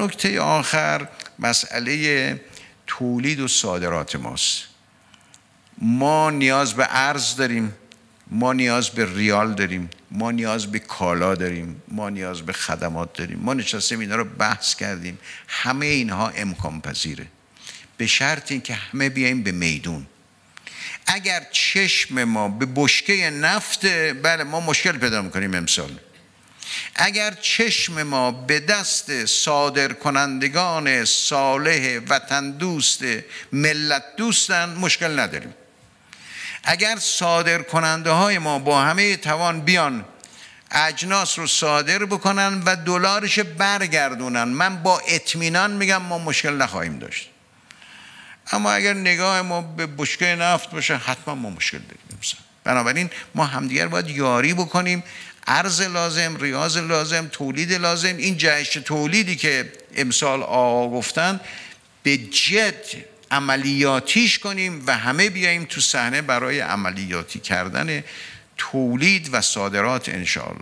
نکته آخر مسئله تولید و صادرات ماست. ما نیاز به ارز داریم ما نیاز به ریال داریم ما نیاز به کالا داریم ما نیاز به خدمات داریم. ما نشستیم اینا رو بحث کردیم. همه اینها امکان پذیره. به شرط اینکه همه بیایم به میدون. اگر چشم ما به بشکه نفت بله ما مشکل پیدا می‌کنیم امسال. اگر چشم ما به دست صادر کنندگان صالح وطن دوست ملت دوستن مشکل نداریم. اگر صادر کننده های ما با همه توان بیان اجناس رو صادر بکنن و دلارش برگردونن من با اطمینان میگم ما مشکل نخواهیم داشت. اما اگر نگاه ما به بشکه نفت باشه حتما ما مشکل داریم. بنابراین ما همدیگر باید یاری بکنیم ارز لازم ریاض لازم تولید لازم. این جهش تولیدی که امسال آقا گفتن به جد عملیاتیش کنیم و همه بیاییم تو صحنه برای عملیاتی کردن تولید و صادرات انشاءالله.